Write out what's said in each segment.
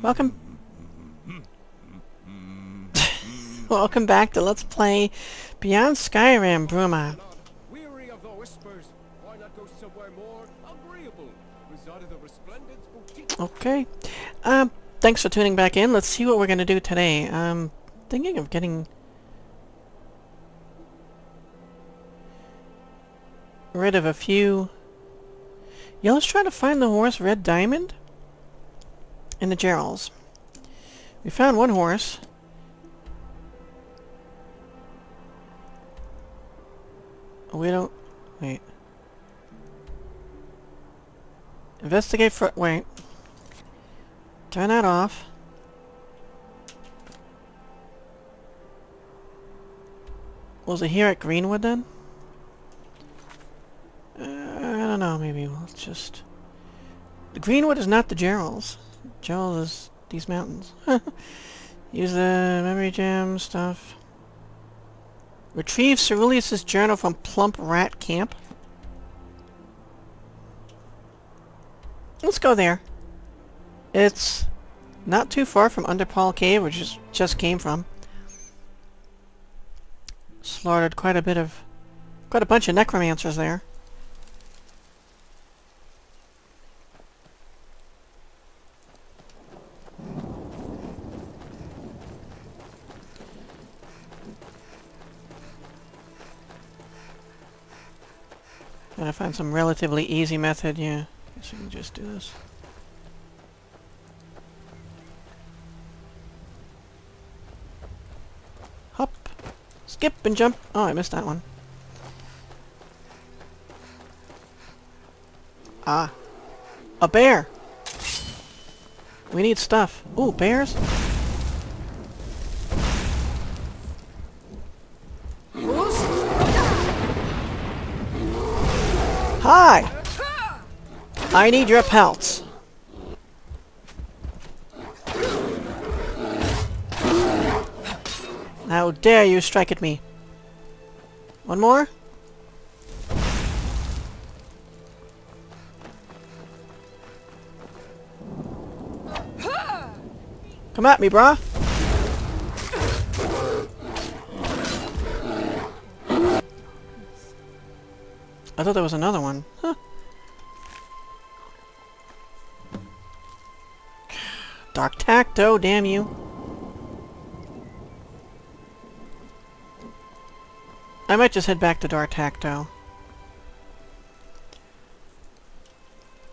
Welcome. Welcome back to Let's Play Beyond Skyrim, Bruma. Weary of the whispers, why not go somewhere more agreeable? Reside in the Resplendence Okay. Um, thanks for tuning back in. Let's see what we're going to do today. I'm thinking of getting... rid of a few... Yeah, let's try to find the horse Red Diamond in the Jeralls. We found one horse. We don't... Wait. Investigate for... Wait. Turn that off. Was it here at Greenwood then? Uh, I don't know, maybe we'll just... The Greenwood is not the Jeralls. Jerall is these mountains. Use the memory jam stuff. Retrieve Serulius's journal from Plump Rat Camp. Let's go there. It's not too far from Underpall Cave, which is just came from. Slaughtered quite a bit of... quite a bunch of necromancers there. Gotta find some relatively easy method, yeah. Guess we can just do this. Hop. Skip and jump. Oh, I missed that one. Ah. A bear! We need stuff. Ooh, bears? Hi! I need your pelts. How dare you strike at me? One more? Come at me, brah. I thought there was another one. Huh. Dar'taqto, damn you. I might just head back to Dar'taqto.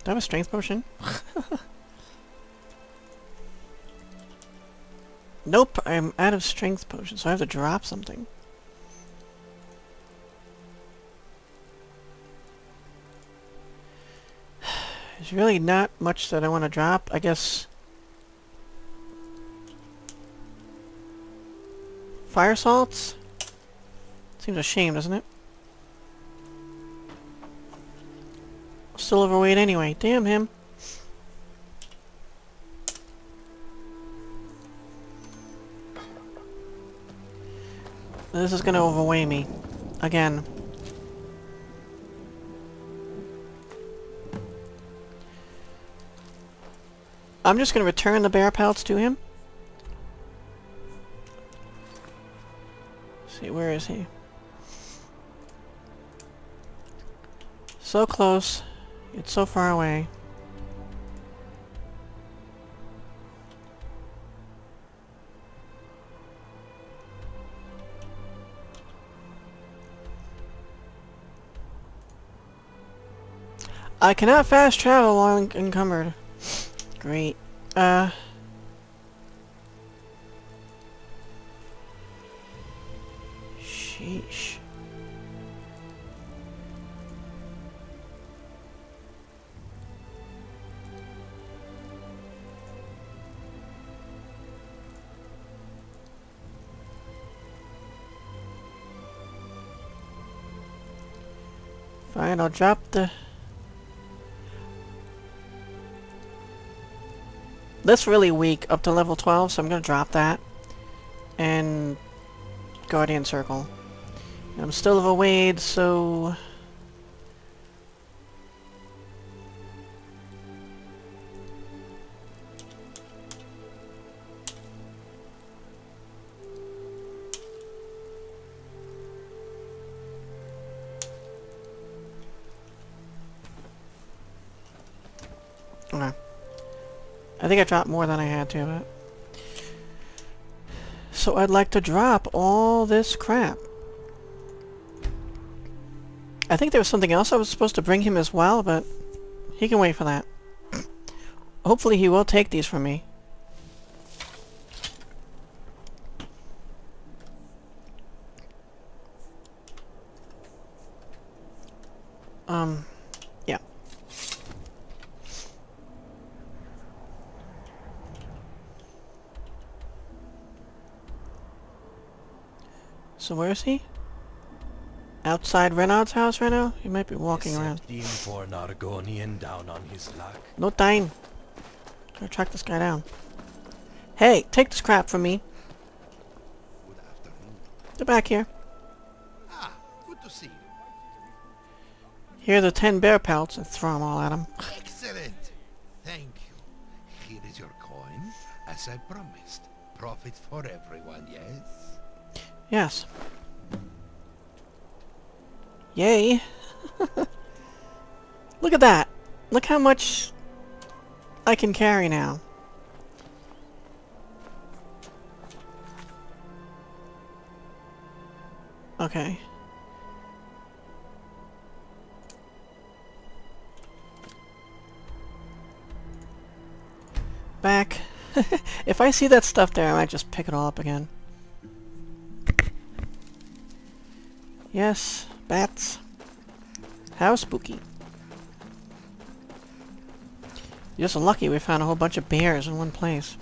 Do I have a strength potion? nope, I'm out of strength potion, so I have to drop something. There's really not much that I want to drop. I guess... Fire salts? Seems a shame, doesn't it? Still overweight anyway. Damn him. This is gonna overweigh me. Again. I'm just gonna return the bear pelts to him. Let's see, where is he? So close. It's so far away. I cannot fast travel while encumbered. Great. Uh... Sheesh. Fine, I'll drop the... That's really weak up to level 12, so I'm gonna drop that. And... Guardian Circle. I'm still overweight, so... think I dropped more than I had to, but... So I'd like to drop all this crap. I think there was something else I was supposed to bring him as well, but he can wait for that. Hopefully he will take these from me. Um, So where is he? Outside Renaud's house right now? He might be walking around. Dean for an Argonian down on his luck. No time. Gotta track this guy down. Hey, take this crap from me. Good afternoon. Get back here. Ah, good to see you. Here are the ten bear pelts and throw them all at him. Excellent. Thank you. Here is your coin, as I promised. Profit for everyone, yes? Yes. Yay. Look at that. Look how much I can carry now. Okay. Back. if I see that stuff there, I might just pick it all up again. Yes, bats. How spooky. You're just lucky we found a whole bunch of bears in one place.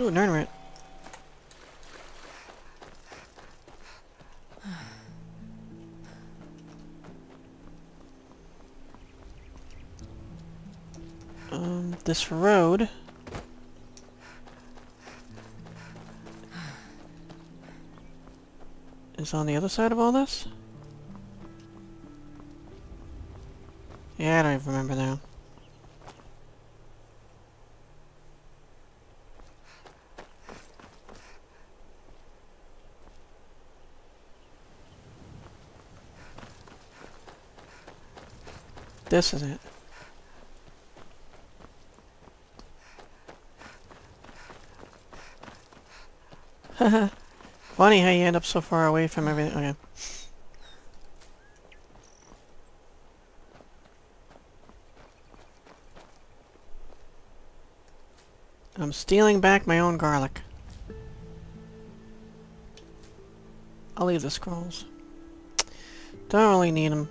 Ooh. Um, this road... is on the other side of all this? Yeah, I don't even remember now. This is it. Funny how you end up so far away from everything. Okay. I'm stealing back my own garlic. I'll leave the scrolls. Don't really need them.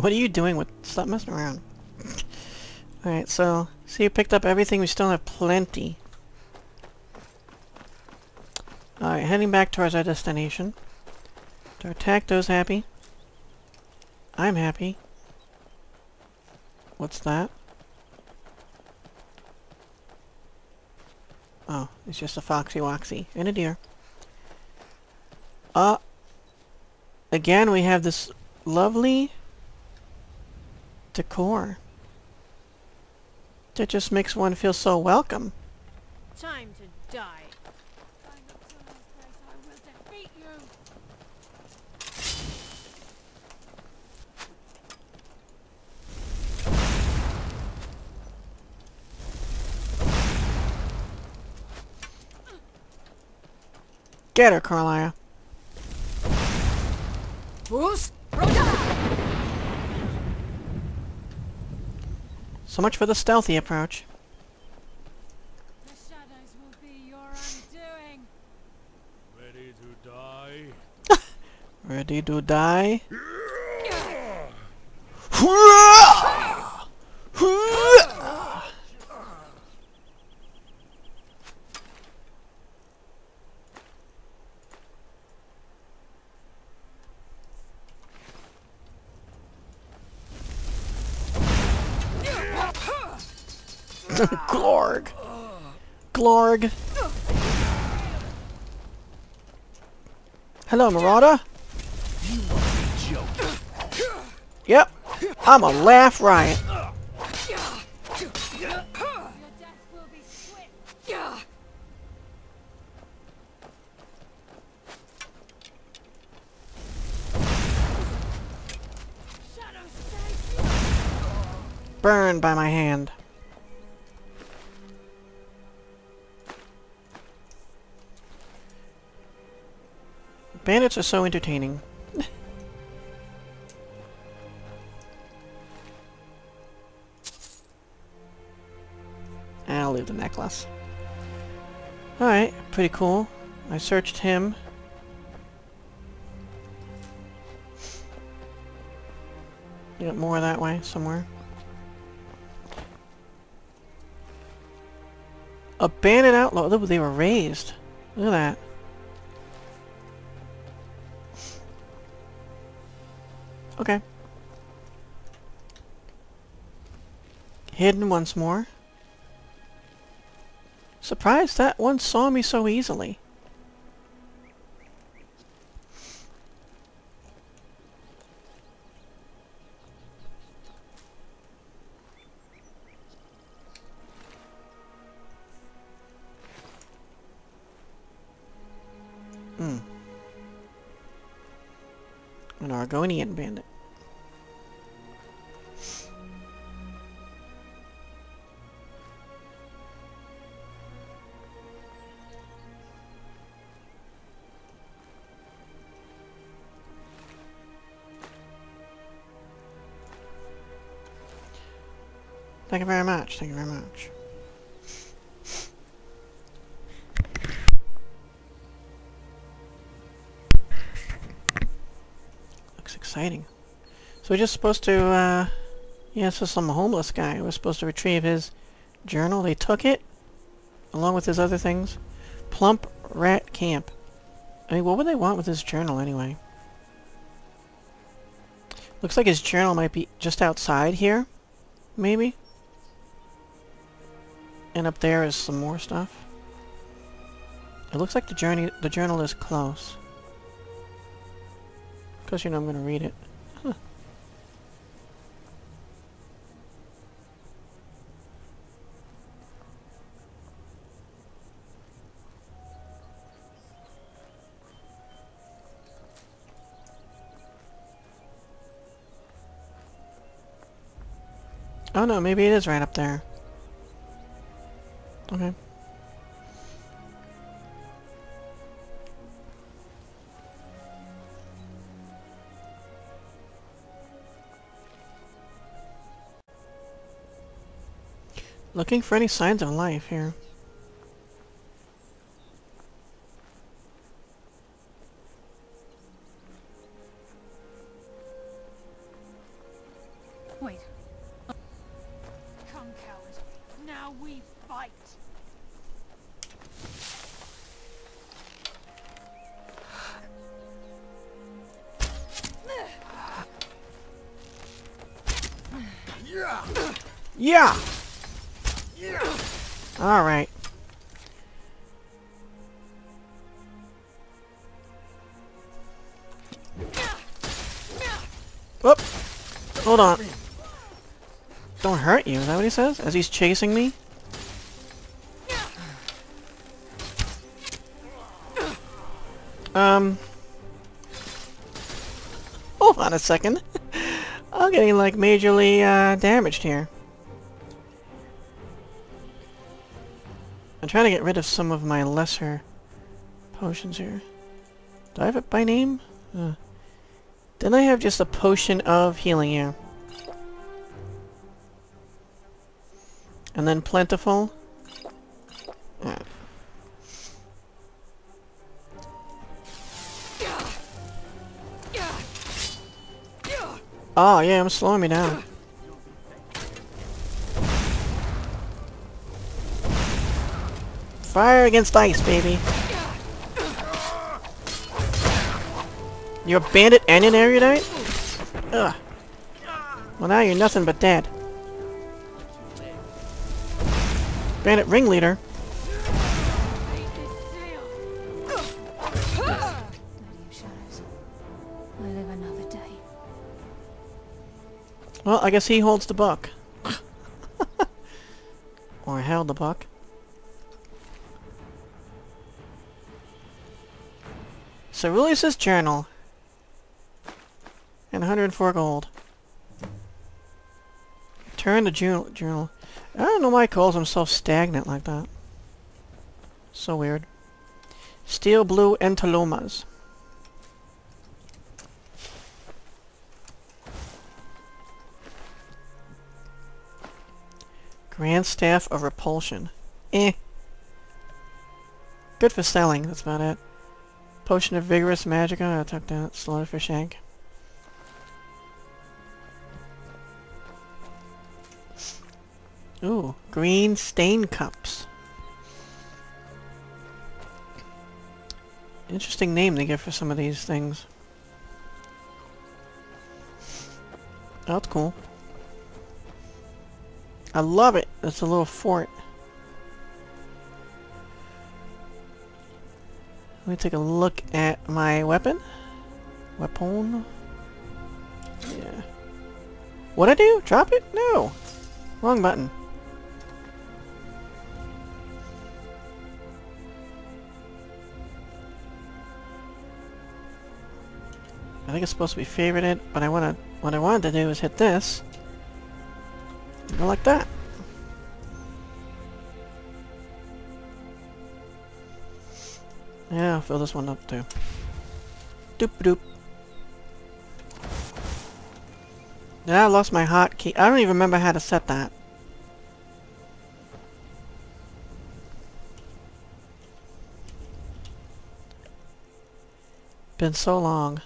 What are you doing with... Stop messing around. Alright, so... See, you picked up everything. We still have plenty. Alright, heading back towards our destination. To attack those happy. I'm happy. What's that? Oh, it's just a foxy woxy and a deer. Uh, again we have this lovely decor that just makes one feel so welcome. Time to die. I will defeat you. Get her, Karliah. Bruce, So much for the stealthy approach. The shadows will be your undoing. Ready to die? Ready to die? Glorg! Glorg! Hello, Marauder! Yep, I'm a laugh riot. Burned by my hand. Bandits are so entertaining. I'll leave the necklace. Alright, pretty cool. I searched him. Got more that way, somewhere. A bandit outlaw. Look, they were raised. Look at that. Okay. Hidden once more. Surprised that one saw me so easily. Hmm. An Argonian bandit. Thank you very much. Thank you very much. Looks exciting. So we're just supposed to, uh... Yeah, so some homeless guy. We're supposed to retrieve his journal. They took it, along with his other things. Plump Rat Camp. I mean, what would they want with his journal, anyway? Looks like his journal might be just outside here. Maybe? And up there is some more stuff. It looks like the journey the journal is close. Because you know I'm gonna read it. Huh. Oh no, maybe it is right up there. Okay. Looking for any signs of life here. Says? As he's chasing me? Um... Hold on a second. I'm getting, like, majorly, uh, damaged here. I'm trying to get rid of some of my lesser potions here. Do I have it by name? Uh, then I have just a potion of healing here. And then plentiful. Oh yeah, I'm slowing me down. Fire against ice, baby. You're a bandit and an erudite? Ugh. Well now you're nothing but dead. Another ringleader? Well, I guess he holds the buck. or held the buck. Serulius's journal. And 104 gold. Turn the journal. journal. I don't know why he calls himself stagnant like that. So weird. Steel blue entolomas. Grand Staff of Repulsion. Eh. Good for selling, that's about it. Potion of Vigorous Magicka, I took that. Slaughterfish Egg. Ooh, green stain cups. Interesting name they give for some of these things. That's cool. I love it. It's a little fort. Let me take a look at my weapon. Weapon. Yeah. What'd I do? Drop it? No. Wrong button. I think it's supposed to be favorited, but I wanna what I wanted to do is hit this. Go like that. Yeah, I'll fill this one up too. Doop doop. Yeah, I lost my hotkey. I don't even remember how to set that. Been so long.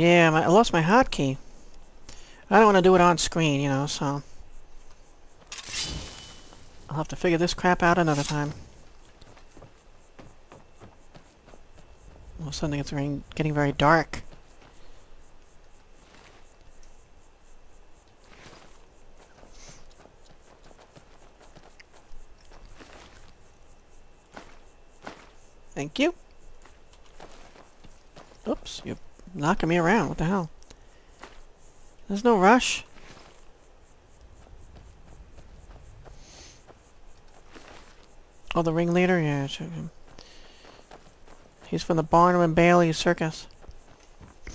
Yeah, my, I lost my hotkey. I don't want to do it on screen, you know, so... I'll have to figure this crap out another time. All of a sudden it's getting, getting very dark. Thank you. Oops, you knocking me around. What the hell? There's no rush. Oh, the ringleader? Yeah, him. He's from the Barnum and Bailey Circus. I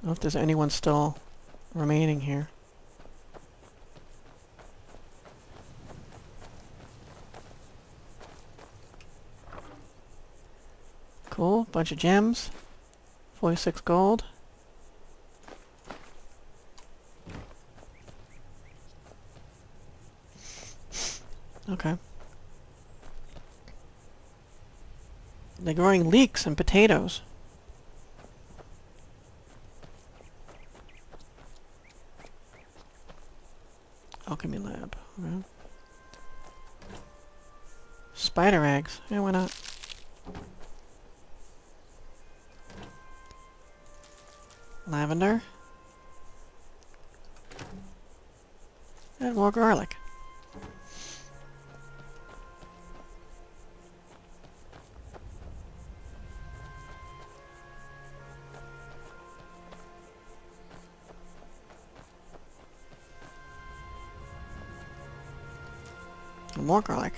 don't know if there's anyone still remaining here. Cool, bunch of gems. 46 gold. Okay. They're growing leeks and potatoes. Alchemy lab. Okay. Spider eggs. Yeah, why not? Lavender. And more garlic. More garlic.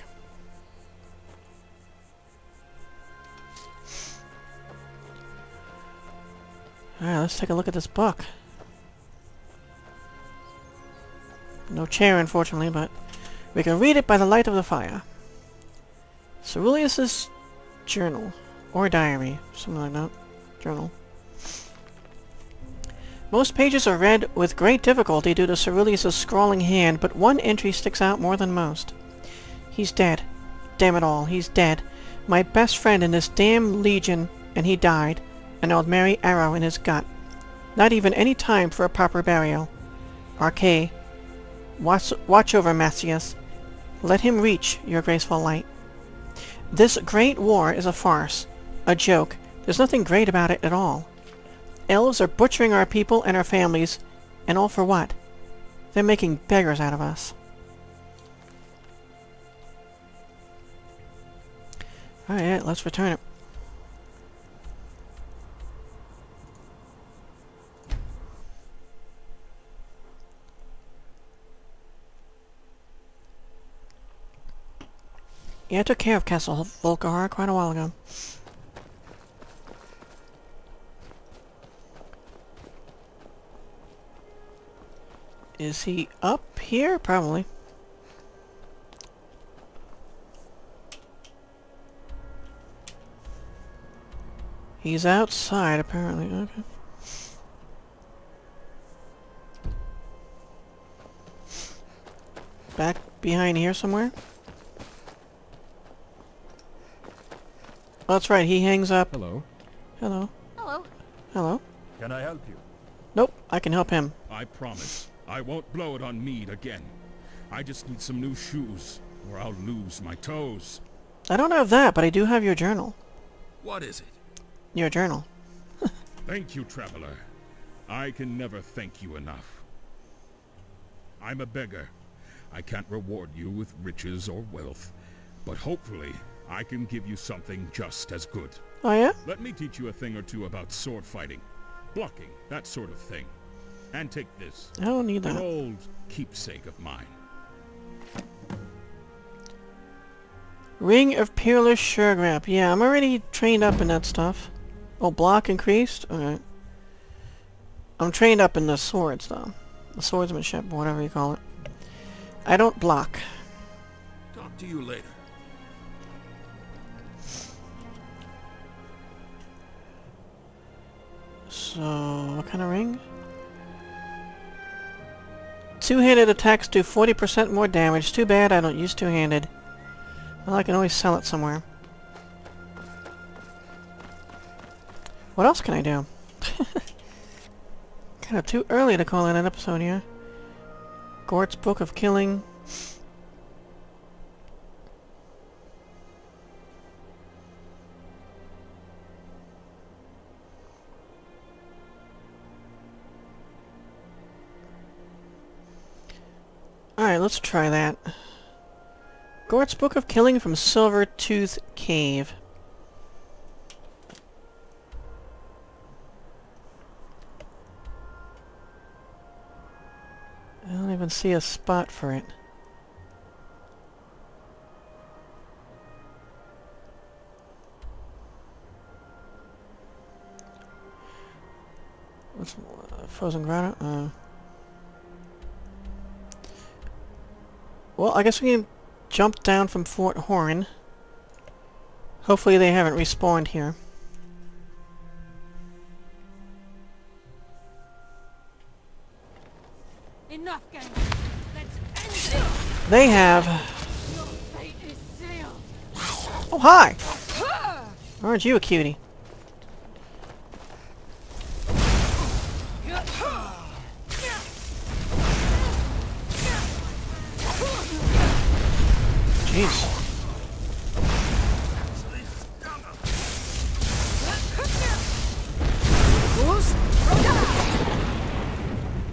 Alright, let's take a look at this book. No chair, unfortunately, but we can read it by the light of the fire. Serulius's journal. Or diary. Something like that. Journal. Most pages are read with great difficulty due to Serulius's scrawling hand, but one entry sticks out more than most. He's dead. Damn it all, he's dead. My best friend in this damn legion, and he died an Altmeri arrow in his gut. Not even any time for a proper burial. Arkay, watch, watch over Macias. Let him reach your graceful light. This great war is a farce, a joke. There's nothing great about it at all. Elves are butchering our people and our families, and all for what? They're making beggars out of us. Alright, let's return it. Yeah, I took care of Castle Volkihar quite a while ago. Is he up here? Probably. He's outside, apparently. Okay. Back behind here somewhere? Oh, that's right, he hangs up. Hello. Hello. Hello. Hello. Can I help you? Nope, I can help him. I promise. I won't blow it on mead again. I just need some new shoes, or I'll lose my toes. I don't have that, but I do have your journal. What is it? Your journal. Thank you, traveler. I can never thank you enough. I'm a beggar. I can't reward you with riches or wealth, but hopefully I can give you something just as good. Oh yeah? Let me teach you a thing or two about sword fighting, blocking, that sort of thing. And take this, I don't need that. an old keepsake of mine. Ring of Peerless Suregrap. Yeah, I'm already trained up in that stuff. Oh, block increased? Alright. I'm trained up in the swords, though. The swordsmanship, whatever you call it. I don't block. Talk to you later. So, what kind of ring? Two-handed attacks do 40% more damage. Too bad I don't use two-handed. Well, I can always sell it somewhere. What else can I do? kind of too early to call it an episode here. Gort's Book of Killing. Let's try that. Gort's Book of Killing from Silver Tooth Cave. I don't even see a spot for it. What's uh, Frozen Grotto? Uh, well, I guess we can jump down from Fort Horn. Hopefully they haven't respawned here. Enough, gang. Let's end it. They have... Your fate is sealed. Oh, hi! Aren't you a cutie? Jeez.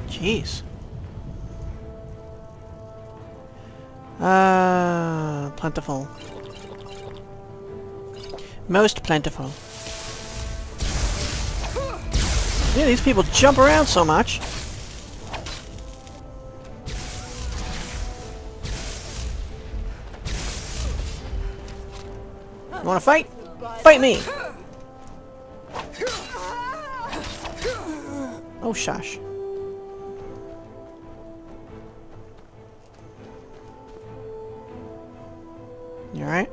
Jeez. Ah, plentiful. Most plentiful. Yeah, these people jump around so much. You wanna fight? Fight me! Oh, shush. You alright?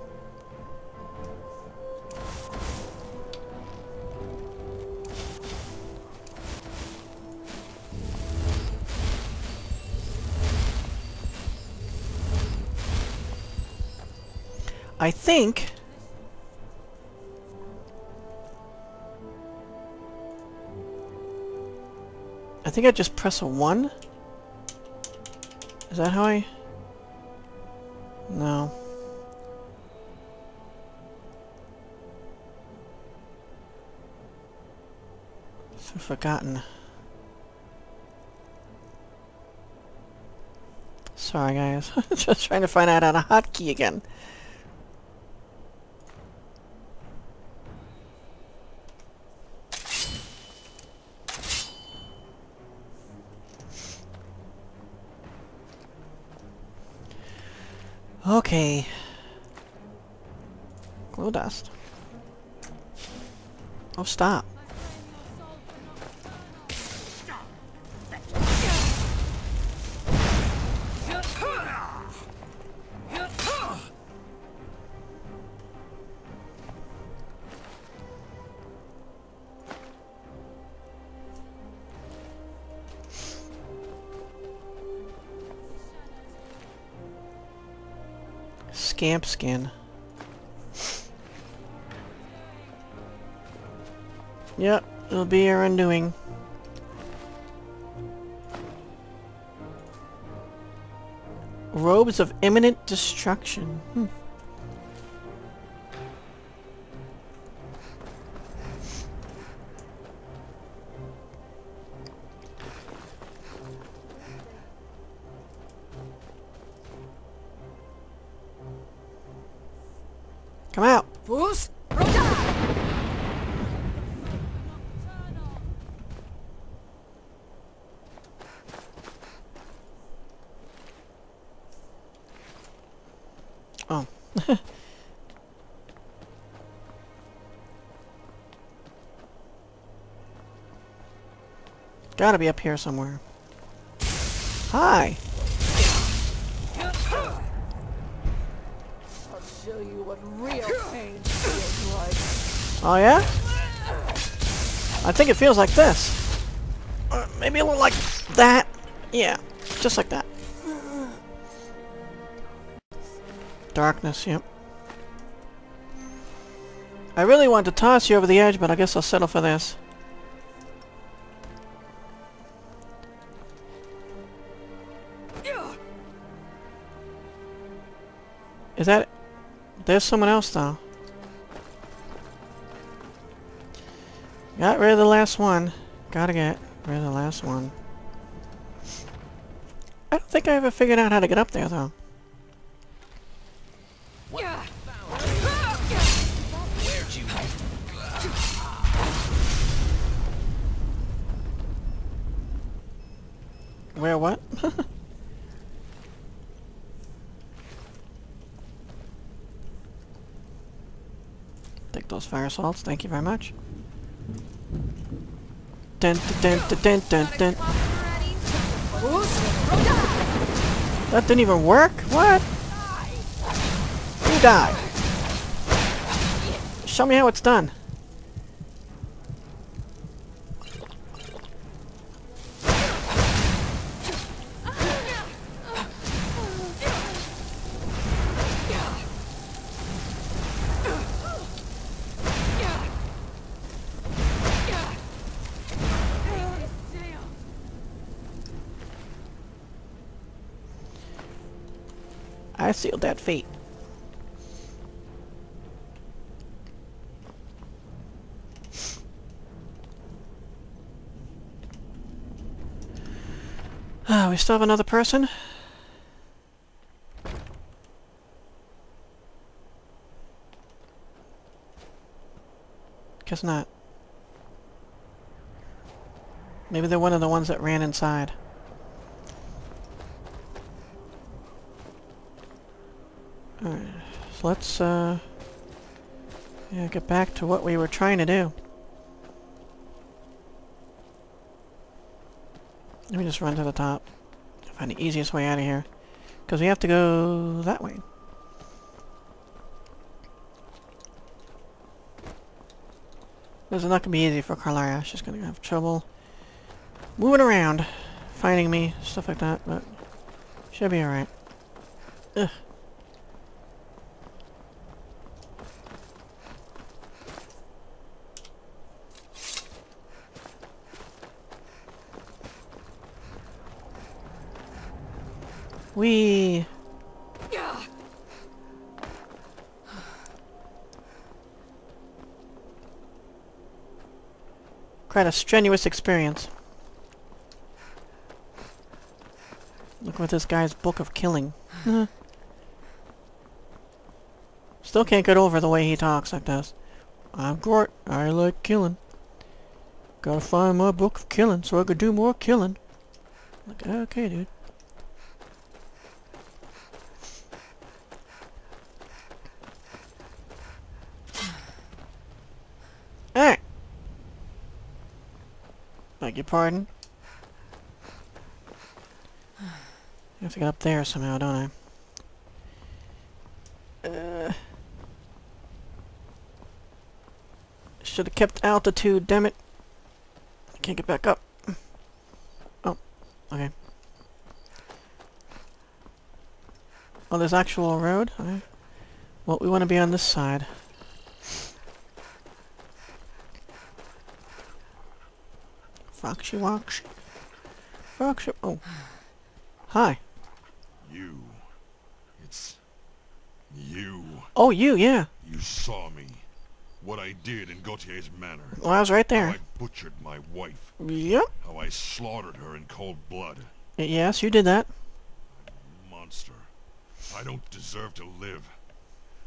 I think... think I just press a 1? Is that how I... No. I've forgotten. Sorry guys, just trying to find out how to hotkey again. Okay. Glow dust. Oh, stop. Skin. Yep, it'll be our undoing. Robes of imminent destruction. Hmm. Come out! Fools! Oh. Gotta be up here somewhere. Hi! Oh yeah? I think it feels like this. Uh, maybe a little like that. Yeah, just like that. Darkness, yep. I really want to toss you over the edge, but I guess I'll settle for this. Is that... There's someone else, though. Got rid of the last one. Gotta get rid of the last one. I don't think I ever figured out how to get up there, though. Where what? Take those fire salts, thank you very much. That didn't even work? What? You die. Show me how it's done. I sealed that fate. Ah, we still have another person? Guess not. Maybe they're one of the ones that ran inside. Alright, so let's, uh... Yeah, get back to what we were trying to do. Let me just run to the top. Find the easiest way out of here. Because we have to go that way. This is not going to be easy for Carlara. She's going to have trouble moving around, finding me, stuff like that, but she'll be alright. Ugh. We quite a strenuous experience. Look at this guy's book of killing. Still can't get over the way he talks like this. I'm Gort. I like killing. Gotta find my book of killing so I could do more killing. Like, okay, dude. Beg your pardon? I have to get up there somehow, don't I? Uh, should have kept altitude, damn it. I can't get back up. Oh, okay. Oh, there's actual road? Okay. Well, we want to be on this side. Foxy Woxy. Foxy. Oh. Hi. You. It's... you. Oh, you, yeah. You saw me. What I did in Gautier's manor. Well, I was right there. How there. I butchered my wife. Yep. How I slaughtered her in cold blood. Yes, you did that. Monster. I don't deserve to live.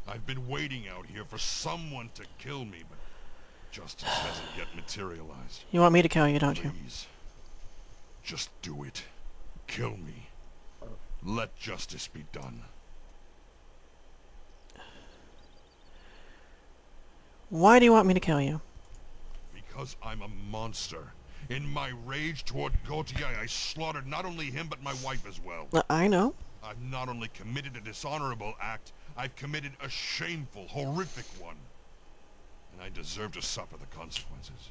I've been waiting out here for someone to kill me, but justice hasn't yet materialized. You want me to kill you, don't you? Please. Just do it. Kill me. Let justice be done. Why do you want me to kill you? Because I'm a monster. In my rage toward Gautier, I slaughtered not only him, but my wife as well. Uh, I know. I've not only committed a dishonorable act, I've committed a shameful, horrific one. And I deserve to suffer the consequences.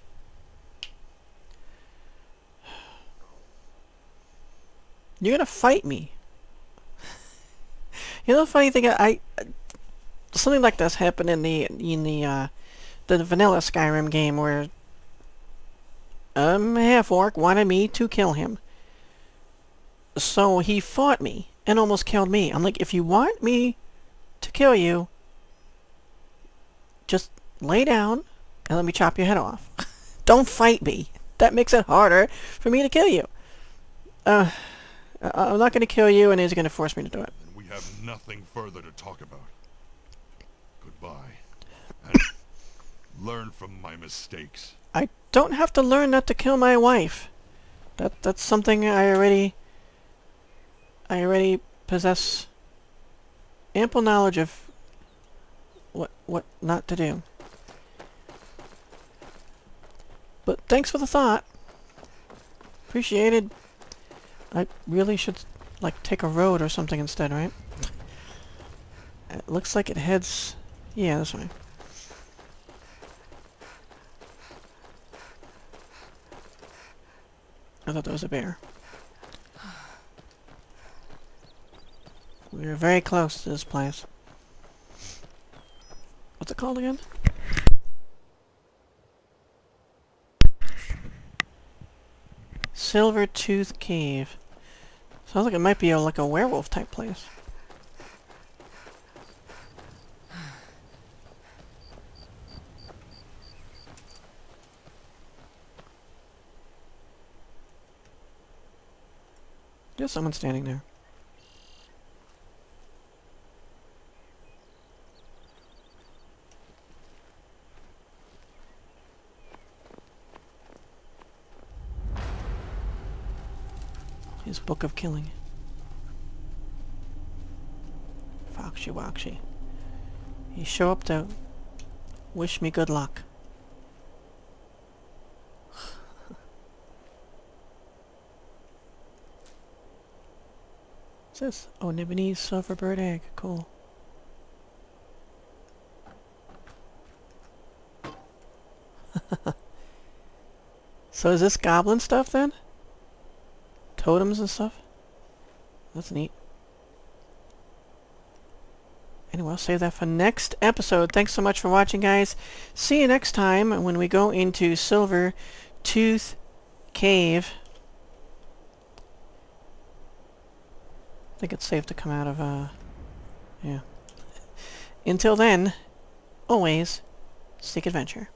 You're gonna fight me. you know the funny thing, I, I something like this happened in the in the uh, the vanilla Skyrim game where um half orc wanted me to kill him. So he fought me and almost killed me. I'm like, if you want me to kill you, lay down and let me chop your head off. Don't fight me. That makes it harder for me to kill you. Uh, I- I'm not going to kill you, and he's going to force me to do it. We have nothing further to talk about. Goodbye. And learn from my mistakes. I don't have to learn not to kill my wife. That that's something I already I already possess ample knowledge of what what not to do. But thanks for the thought. Appreciated. I really should like take a road or something instead, right? It looks like it heads yeah, this way. I thought that was a bear. We were very close to this place. What's it called again? Silver Tooth Cave. Sounds like it might be a, like a werewolf type place. There's someone standing there. His Book of Killing. Foxy Woxy. You show up to wish me good luck. This? Oh, Nibenese silver bird egg. Cool. so is this goblin stuff then? Totems and stuff? That's neat. Anyway, I'll save that for next episode. Thanks so much for watching, guys. See you next time when we go into Silver Tooth Cave. I think it's safe to come out of, uh... Yeah. Until then, always, seek adventure.